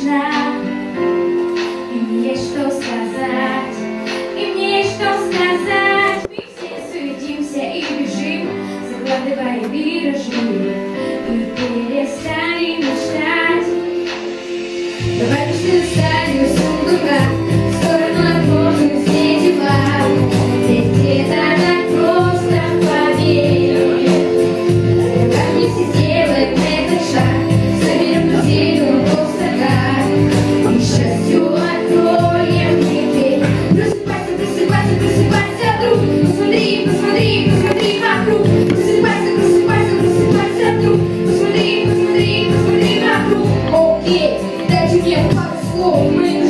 Тишина, и мне есть что сказать, и мне есть что сказать. Мы все суетимся и бежим, закладывая виражи. и перестали мечтать. Давай мечты достанем сундука. Oh,